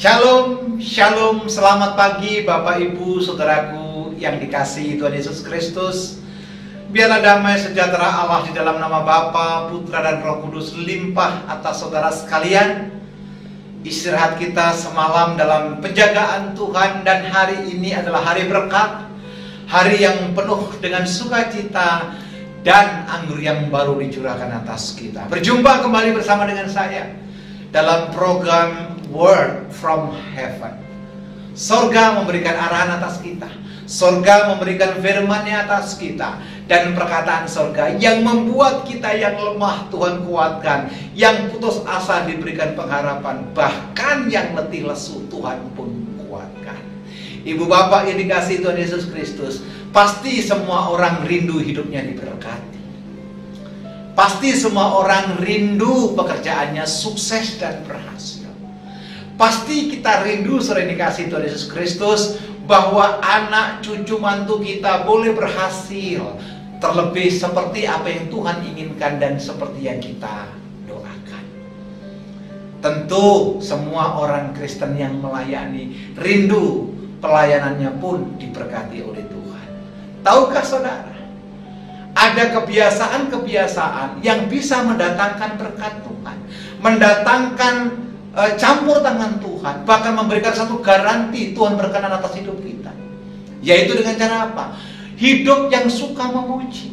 Shalom, shalom, selamat pagi Bapak Ibu, Saudaraku yang dikasihi Tuhan Yesus Kristus. Biarlah damai sejahtera Allah di dalam nama Bapa, Putra dan Roh Kudus limpah atas saudara sekalian. Istirahat kita semalam dalam penjagaan Tuhan dan hari ini adalah hari berkat, hari yang penuh dengan sukacita dan anggur yang baru dicurahkan atas kita. Berjumpa kembali bersama dengan saya dalam program Word from Heaven. Sorga memberikan arahan atas kita. Sorga memberikan firman-Nya atas kita dan perkataan sorga yang membuat kita yang lemah Tuhan kuatkan, yang putus asa diberikan pengharapan, bahkan yang letih lesu Tuhan pun kuatkan. Ibu bapak yang dikasih Tuhan Yesus Kristus, pasti semua orang rindu hidupnya diberkati. Pasti semua orang rindu pekerjaannya sukses dan berhasil. Pasti kita rindu sering dikasih Tuhan Yesus Kristus bahwa anak cucu mantu kita boleh berhasil, Terlebih seperti apa yang Tuhan inginkan dan seperti yang kita doakan. Tentu semua orang Kristen yang melayani rindu pelayanannya pun diberkati oleh Tuhan. Tahukah saudara? Ada kebiasaan-kebiasaan yang bisa mendatangkan berkat Tuhan, mendatangkan e, campur tangan Tuhan, bahkan memberikan satu garansi Tuhan berkenan atas hidup kita. Yaitu dengan cara apa? Hidup yang suka memuji.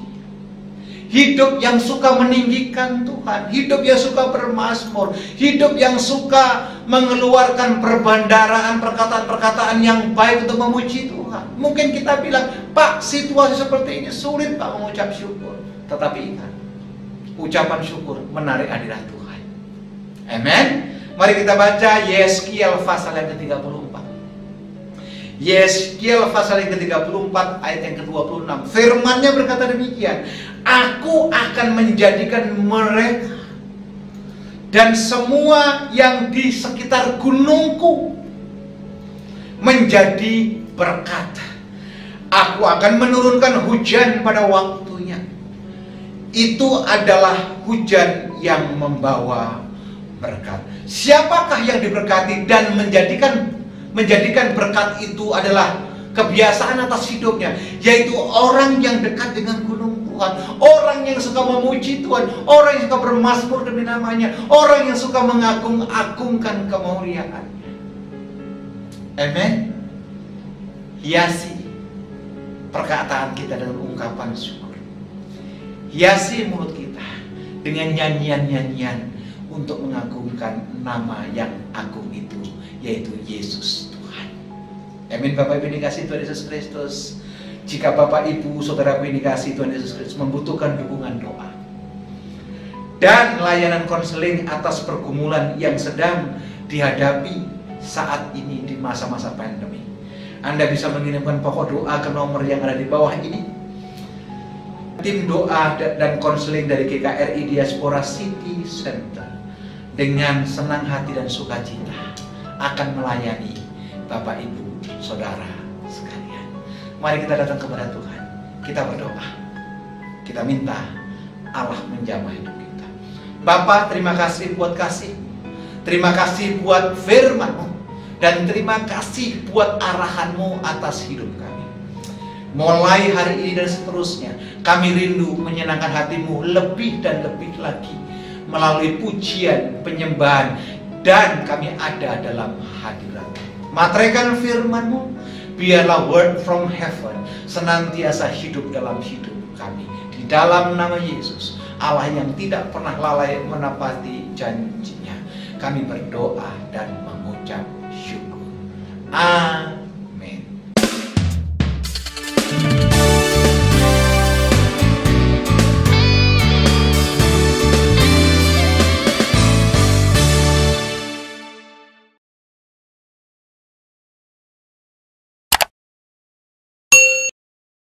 Hidup yang suka meninggikan Tuhan. Hidup yang suka bermasmur. Hidup yang suka mengeluarkan perbandaraan perkataan-perkataan yang baik untuk memuji Tuhan. Mungkin kita bilang, Pak situasi seperti ini sulit Pak mengucap syukur. Tetapi ingat, ucapan syukur menarik hadirat Tuhan. Amen. Mari kita baca Yeskiel pasal yang ke-34. Yeskiel pasal yang ke-34 ayat yang ke-26. Firmannya berkata demikian, Aku akan menjadikan mereka dan semua yang di sekitar gunungku menjadi berkat. Aku akan menurunkan hujan pada waktunya. Itu adalah hujan yang membawa berkat. Siapakah yang diberkati dan menjadikan menjadikan berkat itu adalah kebiasaan atas hidupnya, yaitu orang yang dekat dengan gunung Tuhan, orang yang suka memuji Tuhan, orang yang suka bermasmur demi namanya, orang yang suka mengagung-agungkan kemuliaannya. Amen. Hiasi perkataan kita dengan ungkapan syukur. Hiasi mulut kita dengan nyanyian-nyanyian untuk mengagungkan nama yang agung itu yaitu Yesus Tuhan. Amin Bapak Ibu dikasih Tuhan Yesus Kristus. Jika Bapak Ibu Saudaraku ini kasih Tuhan Yesus Kristus membutuhkan dukungan doa dan layanan konseling atas pergumulan yang sedang dihadapi saat ini di masa-masa pandemi. Anda bisa mengirimkan pokok doa ke nomor yang ada di bawah ini. Tim doa dan konseling dari GKRI Diaspora City Center dengan senang hati dan sukacita akan melayani Bapak Ibu, Saudara sekalian. Mari kita datang kepada Tuhan. Kita berdoa. Kita minta Allah menjamah hidup kita. Bapak, terima kasih buat kasih. Terima kasih buat firman dan terima kasih buat arahanmu atas hidup kami. Mulai hari ini dan seterusnya, kami rindu menyenangkan hatimu lebih dan lebih lagi melalui pujian, penyembahan, dan kami ada dalam hadirat. Materaikan firmanmu, biarlah word from heaven senantiasa hidup dalam hidup kami. Di dalam nama Yesus, Allah yang tidak pernah lalai menepati janjinya. Kami berdoa dan mengucap syukur. Amin.